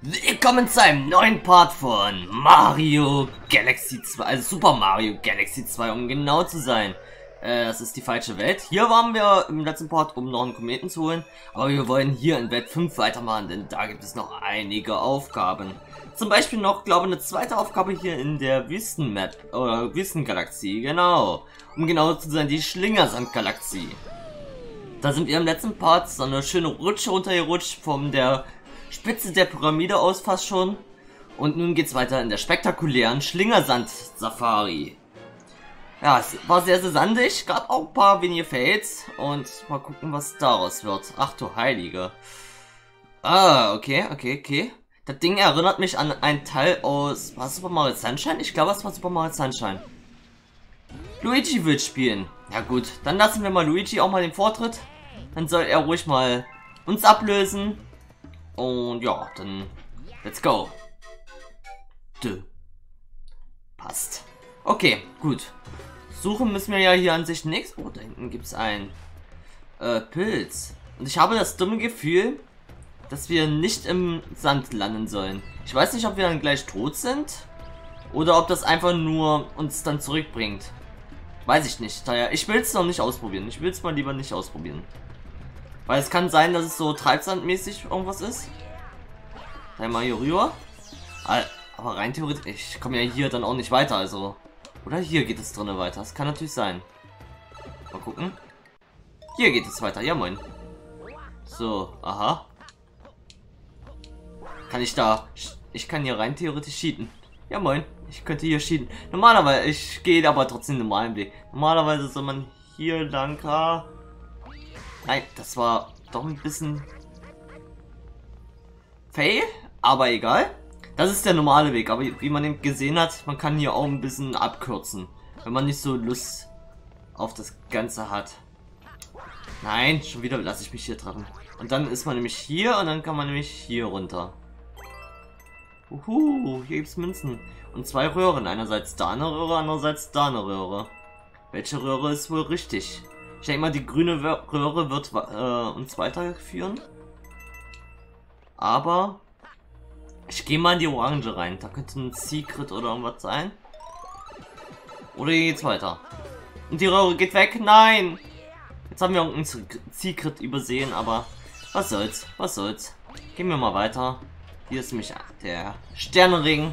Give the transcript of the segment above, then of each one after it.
Willkommen zu einem neuen Part von Mario Galaxy 2, also Super Mario Galaxy 2, um genau zu sein. Äh, das ist die falsche Welt. Hier waren wir im letzten Part, um noch einen Kometen zu holen, aber wir wollen hier in Welt 5 weitermachen, denn da gibt es noch einige Aufgaben. Zum Beispiel noch, glaube ich, eine zweite Aufgabe hier in der Wüstenmap, oder Wüstengalaxie, genau. Um genau zu sein, die Schlingersandgalaxie. Da sind wir im letzten Part so eine schöne Rutsche runtergerutscht von der Spitze der Pyramide aus fast schon. Und nun geht's weiter in der spektakulären Schlingersand-Safari. Ja, es war sehr, sehr sandig, gab auch ein paar wenige Fails und mal gucken, was daraus wird. Ach du Heilige. Ah, okay, okay, okay. Das Ding erinnert mich an einen Teil aus, war Super Mario Sunshine? Ich glaube, es war Super Mario Sunshine. Luigi will spielen. Ja gut, dann lassen wir mal Luigi auch mal den Vortritt. Dann soll er ruhig mal uns ablösen. Und ja, dann let's go. Dö. Passt. Okay, gut. Suchen müssen wir ja hier an sich nichts. Oh, da hinten gibt es einen äh, Pilz. Und ich habe das dumme Gefühl, dass wir nicht im Sand landen sollen. Ich weiß nicht, ob wir dann gleich tot sind. Oder ob das einfach nur uns dann zurückbringt. Weiß ich nicht. Daher, ich will es noch nicht ausprobieren. Ich will es mal lieber nicht ausprobieren. Weil es kann sein, dass es so treibsandmäßig irgendwas ist. Einmal hier rüber. Aber rein theoretisch, ich komme ja hier dann auch nicht weiter, also. Oder hier geht es drinnen weiter. Das kann natürlich sein. Mal gucken. Hier geht es weiter. Ja, moin. So, aha. Kann ich da... Ich kann hier rein theoretisch cheaten. Ja, moin. Ich könnte hier cheaten. Normalerweise, ich gehe aber trotzdem normalen Weg. Normalerweise soll man hier lang... Nein, das war doch ein bisschen fail, aber egal. Das ist der normale Weg, aber wie man eben gesehen hat, man kann hier auch ein bisschen abkürzen, wenn man nicht so Lust auf das Ganze hat. Nein, schon wieder lasse ich mich hier treffen. Und dann ist man nämlich hier und dann kann man nämlich hier runter. Uhu, hier gibt es Münzen. Und zwei Röhren. Einerseits da eine Röhre, andererseits da eine Röhre. Welche Röhre ist wohl richtig? Ich denke mal, die grüne Röhre wird äh, uns weiterführen. Aber ich gehe mal in die Orange rein. Da könnte ein Secret oder irgendwas sein. Oder geht's weiter. Und die Röhre geht weg. Nein! Jetzt haben wir irgendein Secret übersehen, aber was soll's, was soll's. Gehen wir mal weiter. Hier ist nämlich der Sternenring.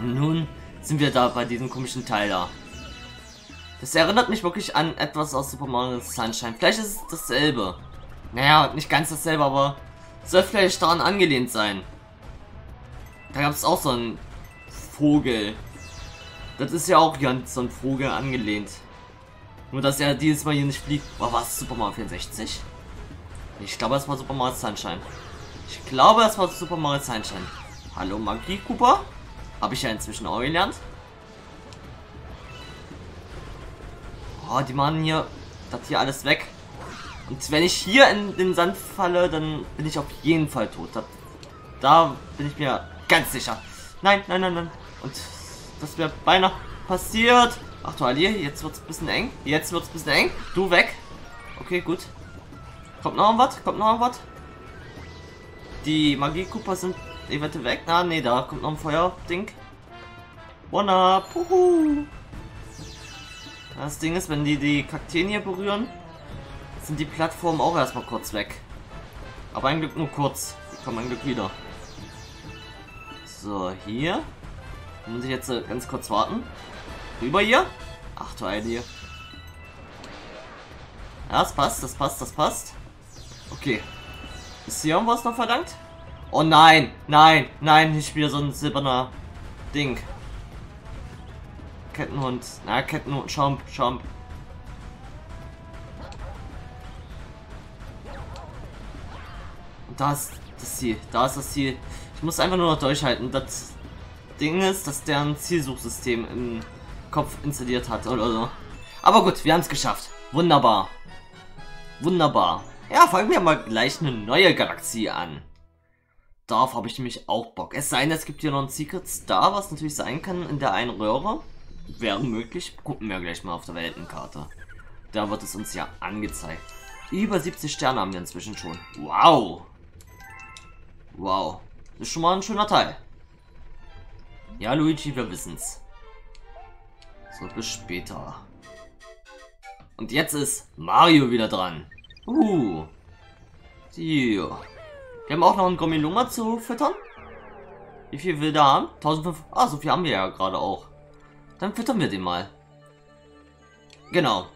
Und nun sind wir da bei diesem komischen Teil da. Das erinnert mich wirklich an etwas aus Super Mario Sunshine. Vielleicht ist es dasselbe. Naja, nicht ganz dasselbe, aber soll vielleicht daran angelehnt sein. Da gab es auch so einen Vogel. Das ist ja auch ganz so ein Vogel angelehnt. Nur, dass er dieses Mal hier nicht fliegt. War was Super Mario 64? Ich glaube, das war Super Mario Sunshine. Ich glaube, das war Super Mario Sunshine. Hallo, Monkey Cooper? Habe ich ja inzwischen auch gelernt. Oh, die machen hier das hier alles weg. Und wenn ich hier in den Sand falle, dann bin ich auf jeden Fall tot. Da, da bin ich mir ganz sicher. Nein, nein, nein, nein. Und das wäre beinahe passiert. Ach du Allier, jetzt wird es ein bisschen eng. Jetzt wird es ein bisschen eng. Du weg. Okay, gut. Kommt noch was? Kommt noch was? Die Magie-Cooper sind eventuell weg. Ah, nee, da kommt noch ein Feuerding. One-up. Das Ding ist, wenn die die Kakteen hier berühren, sind die Plattformen auch erstmal kurz weg. Aber ein Glück nur kurz. Die kommen ein Glück wieder. So, hier. Muss ich jetzt äh, ganz kurz warten. Rüber hier. Ach du Heilige. Ja, das passt, das passt, das passt. Okay. Ist hier irgendwas noch verdankt? Oh nein, nein, nein, nicht wieder so ein silberner Ding. Kettenhund. Na, Kettenhund. Chomp, Chomp. Und da ist das Ziel. Da ist das Ziel. Ich muss einfach nur noch durchhalten. Das Ding ist, dass der ein Zielsuchsystem im Kopf installiert hat oder so. Aber gut, wir haben es geschafft. Wunderbar. Wunderbar. Ja, fangen wir mal gleich eine neue Galaxie an. Darauf habe ich nämlich auch Bock. Es sei denn, es gibt hier noch ein Secret Star, was natürlich sein kann in der einen Röhre wäre möglich. Gucken wir gleich mal auf der Weltenkarte. Da wird es uns ja angezeigt. Über 70 Sterne haben wir inzwischen schon. Wow. Wow. Ist schon mal ein schöner Teil. Ja, Luigi, wir wissen's. So, bis später. Und jetzt ist Mario wieder dran. Uh. Hier. Wir haben auch noch einen Gommilunga zu füttern. Wie viel will der haben? 1500. Ah, so viel haben wir ja gerade auch. Dann füttern wir den mal. Genau.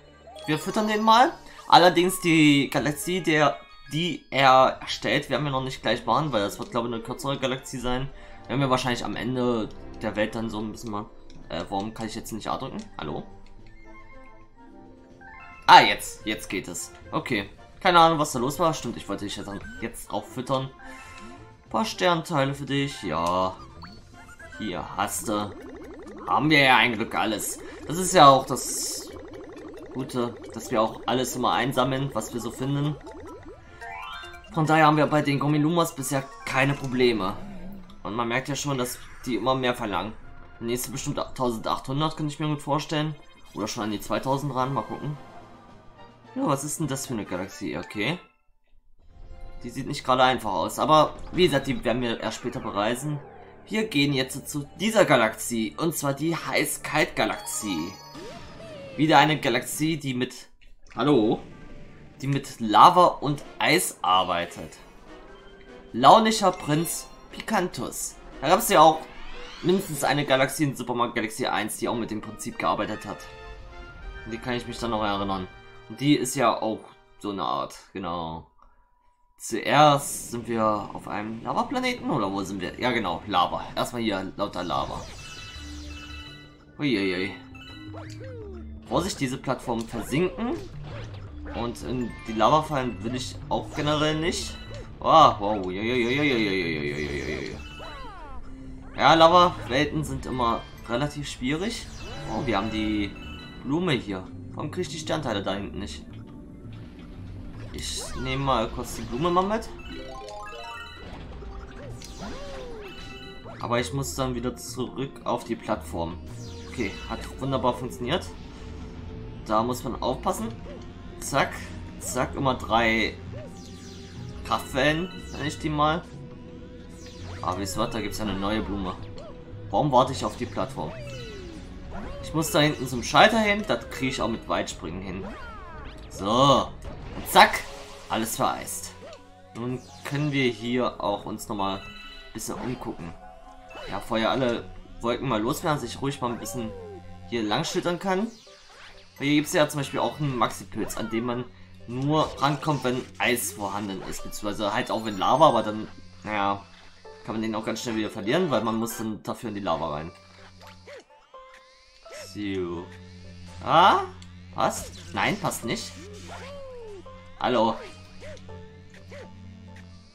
Wir füttern den mal. Allerdings die Galaxie, der, die er erstellt, werden wir noch nicht gleich behandeln, weil das wird, glaube ich, eine kürzere Galaxie sein. Werden wir wahrscheinlich am Ende der Welt dann so ein bisschen mal... Äh, warum kann ich jetzt nicht A drücken? Hallo? Ah, jetzt. Jetzt geht es. Okay. Keine Ahnung, was da los war. Stimmt, ich wollte dich jetzt, jetzt auch füttern. Ein paar Sternteile für dich. Ja. Hier hast du. Haben wir ja ein Glück alles. Das ist ja auch das Gute, dass wir auch alles immer einsammeln, was wir so finden. Von daher haben wir bei den Gommilumas bisher keine Probleme. Und man merkt ja schon, dass die immer mehr verlangen. Der nächste bestimmt 1800, kann ich mir gut vorstellen. Oder schon an die 2000 ran, mal gucken. Ja, was ist denn das für eine Galaxie? Okay. Die sieht nicht gerade einfach aus. Aber wie gesagt, die werden wir erst später bereisen. Wir gehen jetzt zu dieser Galaxie. Und zwar die Heiß-Kalt-Galaxie. Wieder eine Galaxie, die mit... Hallo? Die mit Lava und Eis arbeitet. Launischer Prinz Picantus. Da gab es ja auch mindestens eine Galaxie in Super Mario Galaxy 1, die auch mit dem Prinzip gearbeitet hat. Die kann ich mich dann noch erinnern. Und die ist ja auch so eine Art, genau. Zuerst sind wir auf einem Lava-Planeten oder wo sind wir? Ja genau, Lava. Erstmal hier lauter Lava. Uiuiui. Vorsicht, diese Plattform versinken. Und in die Lava fallen will ich auch generell nicht. Oh, wow. Ja, Lava-Welten sind immer relativ schwierig. Oh, wir haben die Blume hier. Warum kriege ich die Sternteile da hinten nicht? Ich nehme mal kurz die Blume mal mit. Aber ich muss dann wieder zurück auf die Plattform. Okay, hat wunderbar funktioniert. Da muss man aufpassen. Zack, zack, immer drei Kraftwellen, wenn ich die mal. Aber wie es wird, da gibt es eine neue Blume. Warum warte ich auf die Plattform? Ich muss da hinten zum Schalter hin, das kriege ich auch mit Weitspringen hin. So, zack, alles vereist. Nun können wir hier auch uns nochmal ein bisschen umgucken. Ja, vorher alle Wolken mal loswerden, sich ruhig mal ein bisschen hier lang schlittern kann. Hier gibt es ja zum Beispiel auch einen Maxi-Pilz, an dem man nur rankommt, wenn Eis vorhanden ist. Beziehungsweise halt auch wenn Lava, aber dann, naja, kann man den auch ganz schnell wieder verlieren, weil man muss dann dafür in die Lava rein. So. Ah? Passt? Nein, passt nicht. Hallo.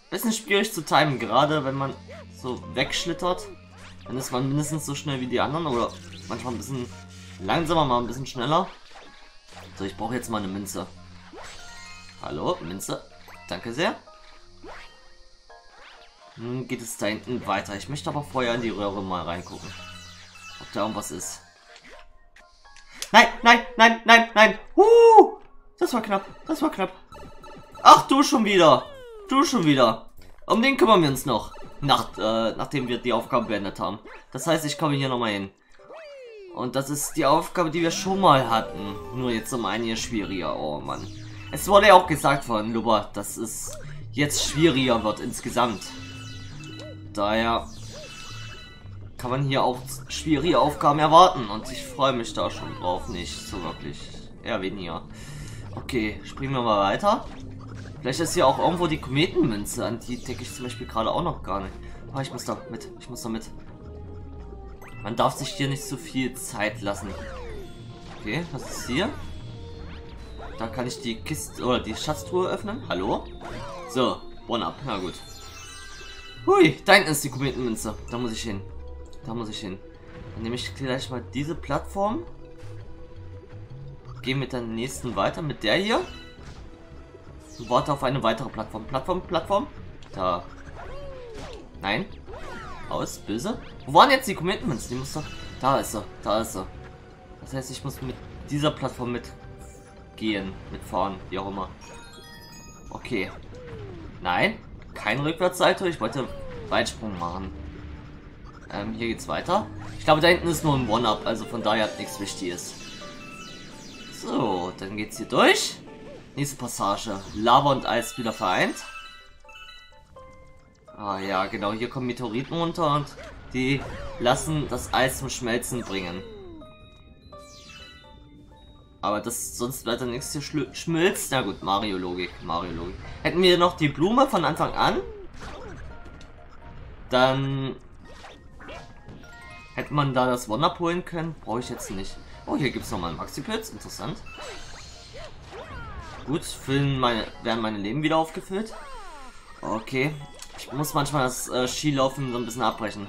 Bisschen schwierig zu timen, gerade wenn man so wegschlittert. Dann ist man mindestens so schnell wie die anderen oder manchmal ein bisschen langsamer, mal ein bisschen schneller. So, ich brauche jetzt mal eine Münze. Hallo, Münze. Danke sehr. Nun geht es da hinten weiter. Ich möchte aber vorher in die Röhre mal reingucken. Ob da irgendwas ist. Nein, nein, nein, nein, nein. Uh, das war knapp. Das war knapp. Ach, du schon wieder. Du schon wieder. Um den kümmern wir uns noch. Nach, äh, nachdem wir die Aufgabe beendet haben. Das heißt, ich komme hier nochmal hin. Und das ist die Aufgabe, die wir schon mal hatten. Nur jetzt um einiges schwieriger. Oh Mann. Es wurde ja auch gesagt von Luba, dass es jetzt schwieriger wird insgesamt. Daher kann man hier auch schwierige Aufgaben erwarten. Und ich freue mich da schon drauf. Nicht so wirklich. Eher weniger. Okay, springen wir mal weiter. Vielleicht ist hier auch irgendwo die Kometenmünze. An die denke ich zum Beispiel gerade auch noch gar nicht. Oh, ich muss da mit. Ich muss da mit. Man darf sich hier nicht so viel Zeit lassen. Okay, was ist hier? Da kann ich die Kiste oder die Schatztruhe öffnen. Hallo? So, One-Up. Na gut. Hui, da hinten ist die Kometenmünze. Da muss ich hin. Da muss ich hin. Dann nehme ich gleich mal diese Plattform. Gehe mit der nächsten weiter, mit der hier. Warte auf eine weitere Plattform. Plattform, Plattform. Da. Nein. Aus, böse. Wo waren jetzt die Commitments? Die muss doch... Da ist er, da ist er. Das heißt, ich muss mit dieser Plattform mitgehen, mitfahren, wie auch immer. Okay. Nein, kein Rückwärtssalto. Ich wollte Weitsprung machen. Ähm, hier geht's weiter. Ich glaube, da hinten ist nur ein One-Up, also von daher nichts Wichtiges. So, dann geht's hier durch. Nächste Passage. Lava und Eis wieder vereint. Ah ja, genau, hier kommen Meteoriten runter und die lassen das Eis zum Schmelzen bringen. Aber das sonst weiter nichts hier schmilzt. Na gut, Mario-Logik, Mario-Logik. Hätten wir noch die Blume von Anfang an, dann hätte man da das Wonder holen können. Brauche ich jetzt nicht. Oh, hier gibt es nochmal einen Maxi-Pilz. Interessant. Gut, füllen meine, werden meine Leben wieder aufgefüllt. Okay. Ich muss manchmal das äh, Skilaufen so ein bisschen abbrechen.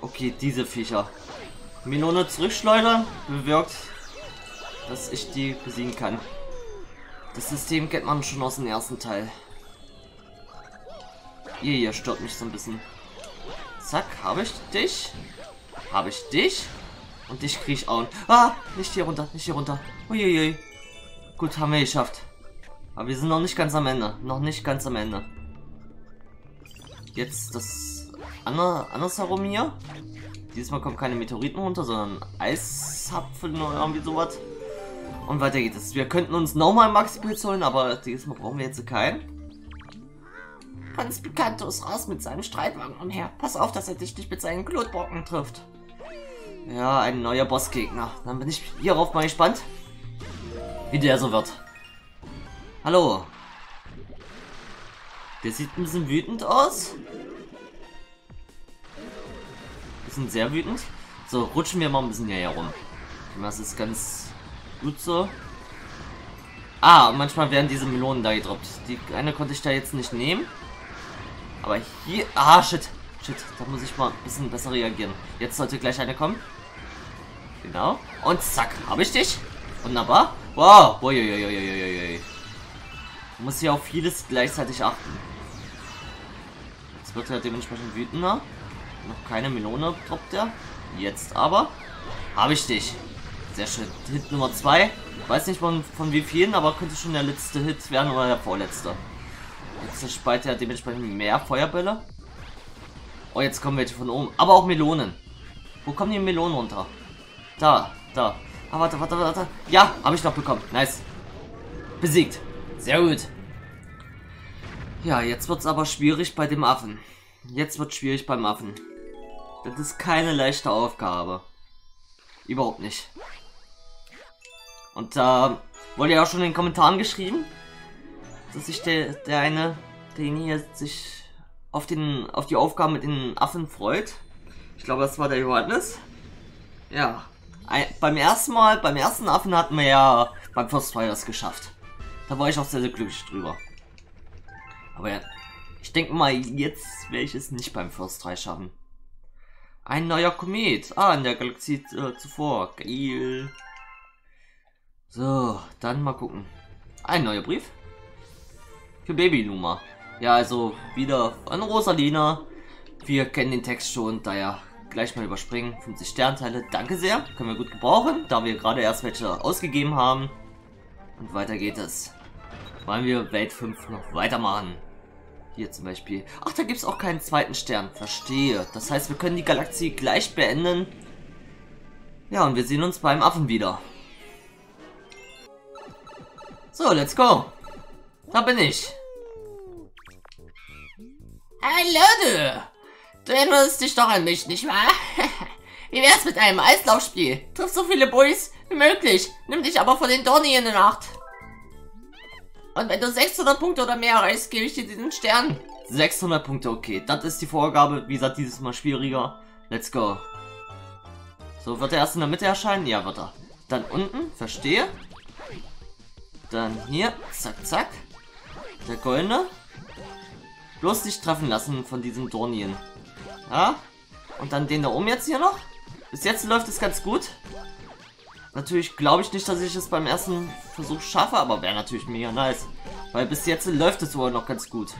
Okay, diese Viecher. Melone zurückschleudern bewirkt, dass ich die besiegen kann. Das System kennt man schon aus dem ersten Teil. Ihr hier stört mich so ein bisschen. Zack, habe ich dich. Habe ich dich. Und dich kriege ich auch. Ah, nicht hier runter, nicht hier runter. Uiuiui. Gut, haben wir geschafft. Aber wir sind noch nicht ganz am Ende. Noch nicht ganz am Ende. Jetzt das andere, andersherum hier. Diesmal kommen keine Meteoriten runter, sondern Eishapfen oder irgendwie sowas. Und weiter geht es. Wir könnten uns nochmal Maxi Pilz holen, aber diesmal brauchen wir jetzt keinen. Hans Picanto ist raus mit seinem Streitwagen umher. Pass auf, dass er dich nicht mit seinen Glutbrocken trifft. Ja, ein neuer Bossgegner. Dann bin ich hierauf mal gespannt, wie der so wird. Hallo. Der sieht ein bisschen wütend aus. Bisschen sehr wütend. So, rutschen wir mal ein bisschen hier herum. Das ist ganz gut so. Ah, manchmal werden diese Melonen da gedroppt. Die eine konnte ich da jetzt nicht nehmen. Aber hier... Ah, shit. Shit, da muss ich mal ein bisschen besser reagieren. Jetzt sollte gleich eine kommen. Genau. Und zack, habe ich dich. Wunderbar. Wow. Uiuiuiuiui. Muss hier auf vieles gleichzeitig achten. Jetzt wird er dementsprechend wütender. Noch keine Melone droppt er. Jetzt aber. Habe ich dich. Sehr schön. Hit Nummer 2. Weiß nicht von, von wie vielen, aber könnte schon der letzte Hit werden oder der vorletzte. Jetzt speit er dementsprechend mehr Feuerbälle. Oh, jetzt kommen welche von oben. Aber auch Melonen. Wo kommen die Melonen runter? Da, da. Ah, warte, warte, warte. Ja, habe ich noch bekommen. Nice. Besiegt. Sehr gut. Ja, jetzt wird es aber schwierig bei dem Affen. Jetzt wird schwierig beim Affen. Das ist keine leichte Aufgabe. Überhaupt nicht. Und da äh, wurde ja auch schon in den Kommentaren geschrieben, dass sich der, der eine, den hier sich auf den auf die Aufgaben mit den Affen freut. Ich glaube, das war der Johannes. Ja. Ein, beim ersten Mal, beim ersten Affen hatten wir ja beim First Try das geschafft. Da war ich auch sehr, sehr glücklich drüber. Aber ja, ich denke mal, jetzt werde ich es nicht beim First Try schaffen. Ein neuer Komet. Ah, in der Galaxie äh, zuvor. Geil. So, dann mal gucken. Ein neuer Brief. Für Baby Luma. Ja, also wieder an Rosalina. Wir kennen den Text schon, daher gleich mal überspringen. 50 Sternteile, danke sehr. Können wir gut gebrauchen, da wir gerade erst welche ausgegeben haben. Und weiter geht es. Wollen wir Welt 5 noch weitermachen? Hier zum Beispiel. Ach, da gibt es auch keinen zweiten Stern. Verstehe. Das heißt, wir können die Galaxie gleich beenden. Ja, und wir sehen uns beim Affen wieder. So, let's go. Da bin ich. Hallo du. Du erinnerst dich doch an mich, nicht wahr? Wie wär's mit einem Eislaufspiel? Triff so viele Bulls wie möglich. Nimm dich aber vor den Dorni in der Nacht. Und wenn du 600 Punkte oder mehr erreichst, gebe ich dir diesen Stern. 600 Punkte, okay. Das ist die Vorgabe. Wie gesagt, dieses Mal schwieriger. Let's go. So, wird er erst in der Mitte erscheinen? Ja, wird er. Dann unten, verstehe. Dann hier, zack, zack. Der goldene. Bloß nicht treffen lassen von diesen Dornien. Ja. Und dann den da oben jetzt hier noch. Bis jetzt läuft es ganz gut. Natürlich glaube ich nicht, dass ich es beim ersten Versuch schaffe, aber wäre natürlich mega nice. Weil bis jetzt läuft es wohl noch ganz gut.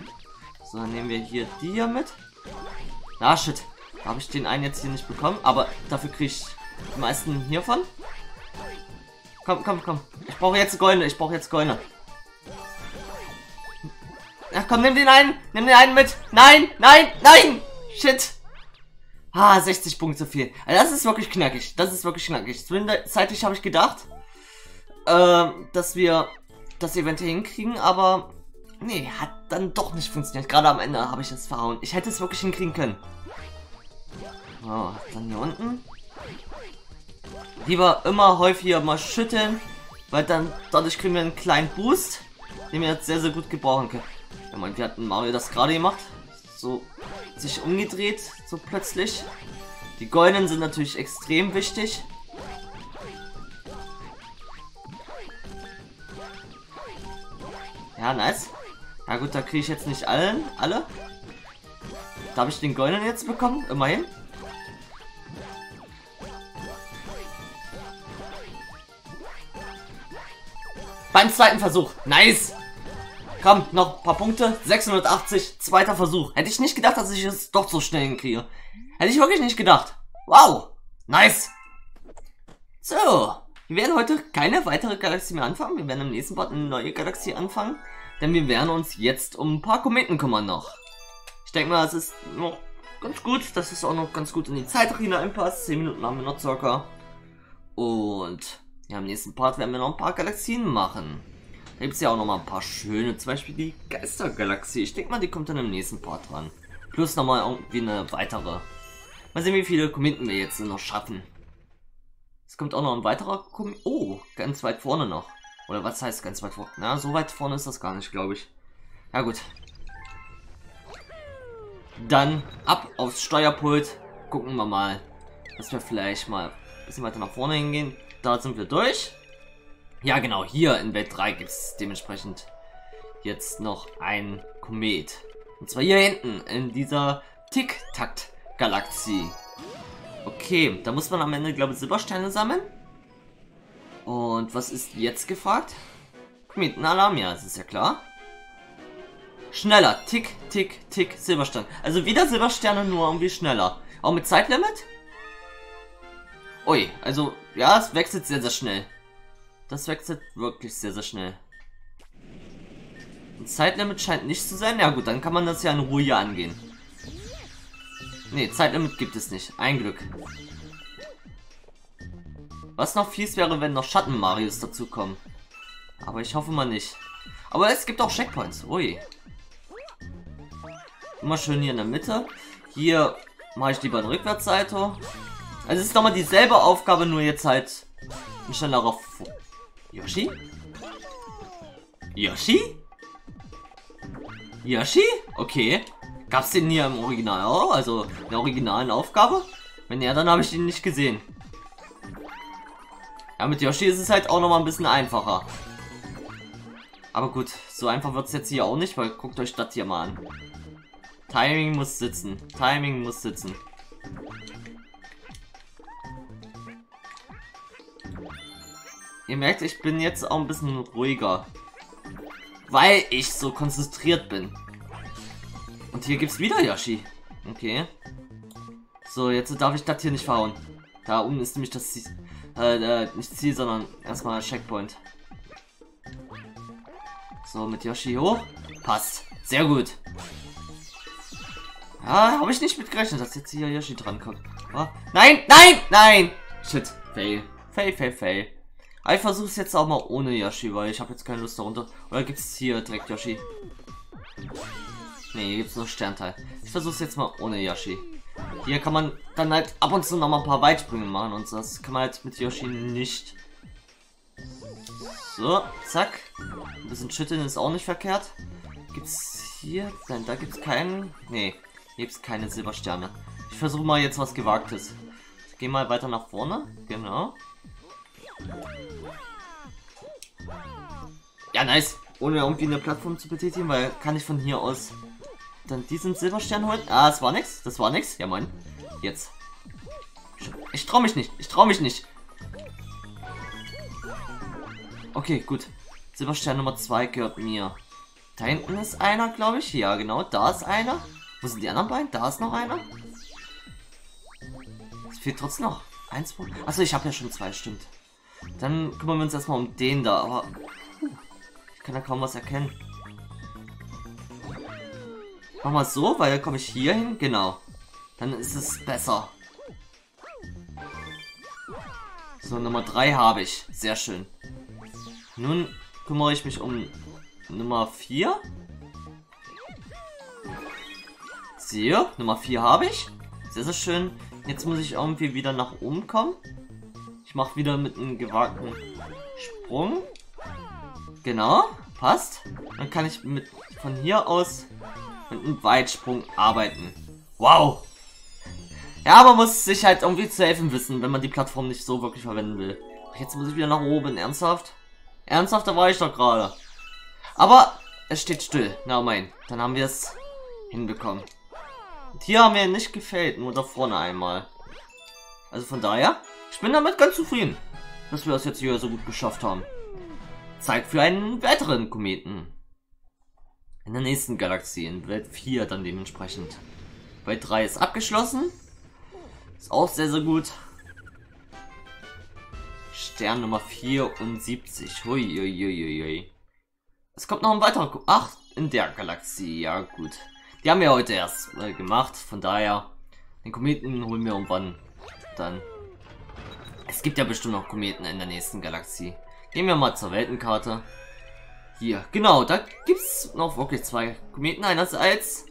So, dann nehmen wir hier die hier mit. Ah, shit. Habe ich den einen jetzt hier nicht bekommen, aber dafür kriege ich die meisten hiervon. Komm, komm, komm. Ich brauche jetzt Goldene, ich brauche jetzt Goldene. Ach komm, nimm den einen. Nimm den einen mit. Nein, nein, nein. Shit. Ah, 60 Punkte zu viel. Also das ist wirklich knackig. Das ist wirklich knackig. Zwischenzeitlich habe ich gedacht, äh, dass wir das Event hinkriegen, aber nee, hat dann doch nicht funktioniert. Gerade am Ende habe ich es verhauen. Ich hätte es wirklich hinkriegen können. So, dann hier unten. Lieber immer häufiger mal schütteln, weil dann dadurch kriegen wir einen kleinen Boost, den wir jetzt sehr, sehr gut gebrauchen können. Ja, man, wir hatten Mario das gerade gemacht. So sich umgedreht, so plötzlich. Die Goldenen sind natürlich extrem wichtig. Ja, nice. Na gut, da kriege ich jetzt nicht allen, alle. Da habe ich den Goldenen jetzt bekommen, immerhin. Beim zweiten Versuch. Nice. Komm, noch ein paar Punkte. 680, zweiter Versuch. Hätte ich nicht gedacht, dass ich es doch so schnell hinkriege. Hätte ich wirklich nicht gedacht. Wow. Nice. So. Wir werden heute keine weitere Galaxie mehr anfangen. Wir werden im nächsten Part eine neue Galaxie anfangen. Denn wir werden uns jetzt um ein paar Kometen kümmern noch. Ich denke mal, es ist noch ganz gut, dass es auch noch ganz gut in die Zeit hineinpasst. 10 Minuten haben wir noch circa. Und ja, im nächsten Part werden wir noch ein paar Galaxien machen. Da gibt es ja auch noch mal ein paar schöne, zum Beispiel die Geistergalaxie. Ich denke mal, die kommt dann im nächsten Part dran. Plus nochmal irgendwie eine weitere. Mal sehen, wie viele Kometen wir jetzt noch schaffen. Es kommt auch noch ein weiterer Komet. Oh, ganz weit vorne noch. Oder was heißt ganz weit vorne? Na, so weit vorne ist das gar nicht, glaube ich. Ja gut. Dann ab aufs Steuerpult. Gucken wir mal, dass wir vielleicht mal ein bisschen weiter nach vorne hingehen. Da sind wir durch. Ja, genau, hier in Welt 3 gibt es dementsprechend jetzt noch ein Komet. Und zwar hier hinten, in dieser Tic-Tact-Galaxie. Okay, da muss man am Ende, glaube ich, Silbersteine sammeln. Und was ist jetzt gefragt? Kometenalarm, ja, das ist ja klar. Schneller, tick, tick, tick, Silberstern. Also wieder Silbersterne, nur irgendwie schneller. Auch mit Zeitlimit? Ui, also, ja, es wechselt sehr, sehr schnell. Das wechselt wirklich sehr, sehr schnell. Ein Zeitlimit scheint nicht zu sein. Ja gut, dann kann man das ja in Ruhe hier angehen. Ne, Zeitlimit gibt es nicht. Ein Glück. Was noch fies wäre, wenn noch Schatten-Marios dazukommen. Aber ich hoffe mal nicht. Aber es gibt auch Checkpoints. Ui. Immer schön hier in der Mitte. Hier mache ich lieber ein Rückwärtssalto. Also es ist nochmal dieselbe Aufgabe, nur jetzt halt ein schnellerer Yoshi? Yoshi? Yoshi? Okay. Gab es den hier im Original auch? Also in der originalen Aufgabe? Wenn ja, dann habe ich ihn nicht gesehen. Ja, mit Yoshi ist es halt auch nochmal ein bisschen einfacher. Aber gut, so einfach wird es jetzt hier auch nicht, weil guckt euch das hier mal an. Timing muss sitzen. Timing muss sitzen. Ihr merkt, ich bin jetzt auch ein bisschen ruhiger. Weil ich so konzentriert bin. Und hier gibt's wieder Yoshi. Okay. So, jetzt darf ich das hier nicht verhauen. Da oben ist nämlich das Ziel, äh, äh, nicht Ziel, sondern erstmal Checkpoint. So, mit Yoshi hoch. Passt. Sehr gut. Ja, habe ich nicht mitgerechnet, dass jetzt hier Yoshi dran kommt. Oh. Nein, nein, nein! Shit, fail. Fail, fail, fail. Aber ich versuche es jetzt auch mal ohne Yoshi, weil ich habe jetzt keine Lust darunter. Oder gibt es hier direkt Yoshi? Ne, hier gibt es nur Sternteil. Ich versuche es jetzt mal ohne Yoshi. Hier kann man dann halt ab und zu noch mal ein paar Weitsprünge machen und das kann man halt mit Yoshi nicht. So, zack. Ein bisschen schütteln ist auch nicht verkehrt. Gibt's hier? Nein, da gibt's keinen. Nee, hier gibt's keine Silbersterne. Ich versuche mal jetzt was Gewagtes. Ich gehe mal weiter nach vorne. Genau. Ja, nice. Ohne irgendwie eine Plattform zu betätigen, weil kann ich von hier aus dann diesen Silberstern holen. Ah, das war nix. Das war nix. Ja, moin. Jetzt. Ich trau mich nicht. Ich trau mich nicht. Okay, gut. Silberstern Nummer 2 gehört mir. Da hinten ist einer, glaube ich. Ja, genau. Da ist einer. Wo sind die anderen beiden? Da ist noch einer. Es fehlt trotzdem noch. Eins. Achso, ich habe ja schon zwei, stimmt. Dann kümmern wir uns erstmal um den da, aber ich kann ja kaum was erkennen. Mach mal so, weil dann komme ich hier hin. Genau. Dann ist es besser. So, Nummer 3 habe ich. Sehr schön. Nun kümmere ich mich um Nummer 4. Sehe, Nummer 4 habe ich. Sehr, sehr schön. Jetzt muss ich irgendwie wieder nach oben kommen. Ich mache wieder mit einem gewagten Sprung. Genau, passt. Dann kann ich mit von hier aus mit einem Weitsprung arbeiten. Wow! Ja, man muss sich halt irgendwie zu helfen wissen, wenn man die Plattform nicht so wirklich verwenden will. Jetzt muss ich wieder nach oben, ernsthaft? Ernsthaft, da war ich doch gerade. Aber es steht still. Na mein, dann haben wir es hinbekommen. Und hier haben wir nicht gefällt, nur da vorne einmal. Also von daher, ich bin damit ganz zufrieden, dass wir das jetzt hier so gut geschafft haben. Zeit für einen weiteren Kometen. In der nächsten Galaxie, in Welt 4 dann dementsprechend. Welt 3 ist abgeschlossen. Ist auch sehr, sehr gut. Stern Nummer 74. Hui, Es kommt noch ein weiterer... Ach, in der Galaxie. Ja, gut. Die haben wir heute erst äh, gemacht. Von daher, den Kometen holen wir irgendwann dann. Es gibt ja bestimmt noch Kometen in der nächsten Galaxie. Gehen wir mal zur Weltenkarte. Hier, genau, da gibt es noch wirklich zwei Kometen. Einerseits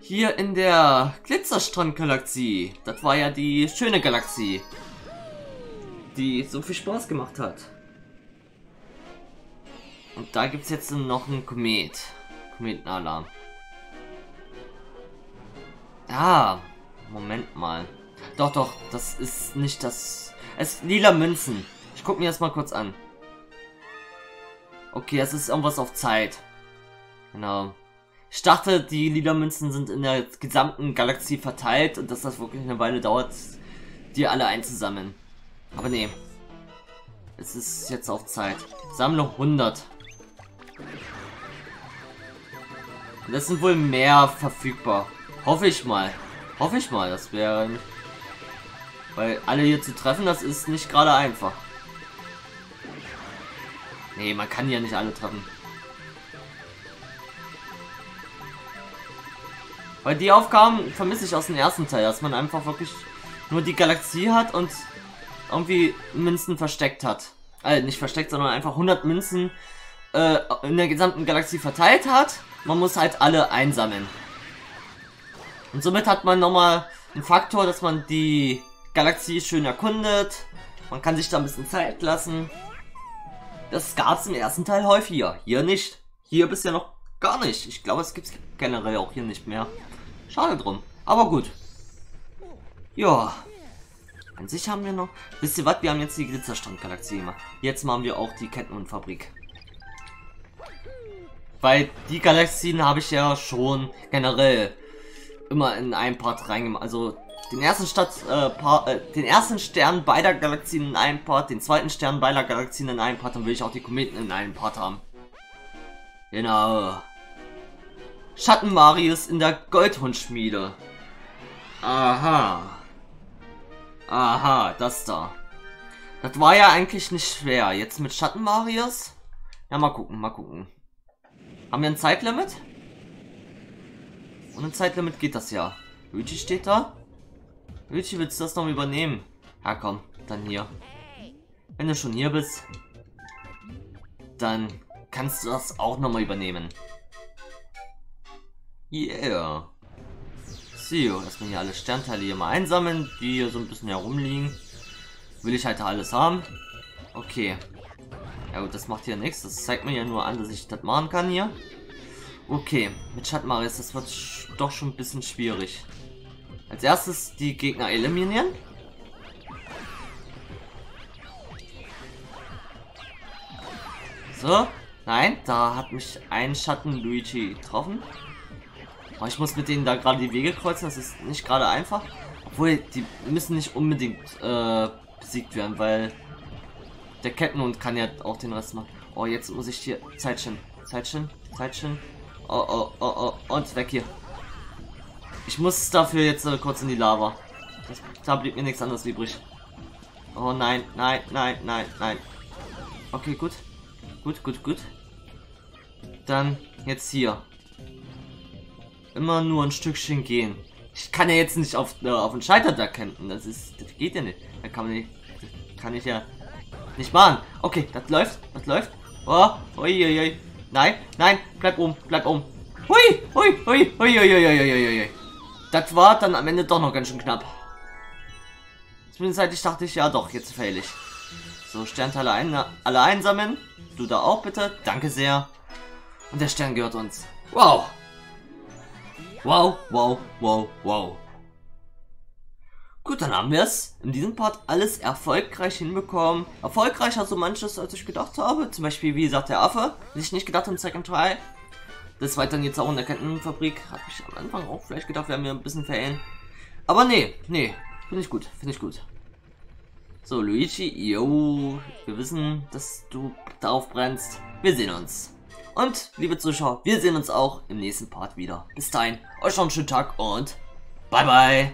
hier in der Glitzerstrand-Galaxie. Das war ja die schöne Galaxie, die so viel Spaß gemacht hat. Und da gibt es jetzt noch einen Komet. Kometenalarm. Ah, Moment mal. Doch, doch, das ist nicht das... Es ist lila Münzen. Ich gucke mir das mal kurz an. Okay, es ist irgendwas auf Zeit. Genau. Ich dachte, die lila Münzen sind in der gesamten Galaxie verteilt und dass das wirklich eine Weile dauert, die alle einzusammeln. Aber nee. Es ist jetzt auf Zeit. Sammle 100. Das sind wohl mehr verfügbar. Hoffe ich mal. Hoffe ich mal, das wäre... Weil alle hier zu treffen, das ist nicht gerade einfach. Nee, man kann ja nicht alle treffen. Weil die Aufgaben vermisse ich aus dem ersten Teil, dass man einfach wirklich nur die Galaxie hat und irgendwie Münzen versteckt hat. Äh, nicht versteckt, sondern einfach 100 Münzen äh, in der gesamten Galaxie verteilt hat. Man muss halt alle einsammeln. Und somit hat man nochmal einen Faktor, dass man die Galaxie schön erkundet. Man kann sich da ein bisschen Zeit lassen. Das gab es im ersten Teil häufiger. Hier nicht. Hier bisher noch gar nicht. Ich glaube, es gibt es generell auch hier nicht mehr. Schade drum. Aber gut. Ja. An sich haben wir noch... Wisst ihr was? Wir haben jetzt die Glitzerstrand-Galaxie gemacht. Jetzt machen wir auch die Kettenhundfabrik. Weil die Galaxien habe ich ja schon generell immer in einen Part reingemacht. Also den ersten Stadt, äh, Part, äh, den ersten Stern beider Galaxien in einem Part, den zweiten Stern beider Galaxien in einem Part, dann will ich auch die Kometen in einem Part haben. Genau. Schatten Marius in der Goldhundschmiede. Aha. Aha, das da. Das war ja eigentlich nicht schwer. Jetzt mit Schatten Marius? Ja, mal gucken, mal gucken. Haben wir ein Zeitlimit? Ohne Zeitlimit geht das ja. Luigi steht da. Luigi, willst du das noch übernehmen? Ja, komm, dann hier. Wenn du schon hier bist, dann kannst du das auch noch mal übernehmen. Yeah. So, erstmal hier alle Sternteile hier mal einsammeln, die hier so ein bisschen herumliegen. Will ich halt alles haben. Okay. Ja gut, das macht hier nichts. Das zeigt mir ja nur an, dass ich das machen kann hier. Okay, mit Schattmaris, das wird doch schon ein bisschen schwierig. Als erstes die Gegner eliminieren. So. Nein, da hat mich ein Schatten Luigi getroffen. Aber ich muss mit denen da gerade die Wege kreuzen. Das ist nicht gerade einfach. Obwohl, die müssen nicht unbedingt äh, besiegt werden, weil der Kettenhund kann ja auch den Rest machen. Oh, jetzt muss ich hier... Zeitchen, Zeitchen, Zeitchen. Oh, oh, oh, oh, und weg hier. Ich muss dafür jetzt äh, kurz in die Lava. Das, da blieb mir nichts anderes übrig. Oh nein, nein, nein, nein, nein. Okay, gut. Gut, gut, gut. Dann jetzt hier. immer nur ein Stückchen gehen. Ich kann ja jetzt nicht auf, äh, auf den Scheiter da campen. Das ist, das geht ja nicht. Da kann man nicht, kann ich ja nicht machen. Okay, das läuft, das läuft. Oh, ui, ui, ui. Nein, nein, bleib oben, bleib oben. Hui, hui, hui, hui, hui, hui, hui, hui. Das war dann am Ende doch noch ganz schön knapp. Zwischenzeitlich dachte ich, ja doch, jetzt fehl ich. So, Sternteile ein, alle einsammeln. Du da auch bitte. Danke sehr. Und der Stern gehört uns. Wow. Wow, wow, wow, wow. Gut, dann haben wir es in diesem Part alles erfolgreich hinbekommen. Erfolgreicher so manches, als ich gedacht habe. Zum Beispiel, wie gesagt, der Affe. Hätte ich nicht gedacht im Second Try. Des Weiteren jetzt auch in der Kettenfabrik. Hat mich am Anfang auch vielleicht gedacht, wir haben hier ein bisschen verändert. Aber nee, nee. Finde ich gut, finde ich gut. So, Luigi, yo. Wir wissen, dass du darauf brennst. Wir sehen uns. Und, liebe Zuschauer, wir sehen uns auch im nächsten Part wieder. Bis dahin, euch noch einen schönen Tag und bye bye.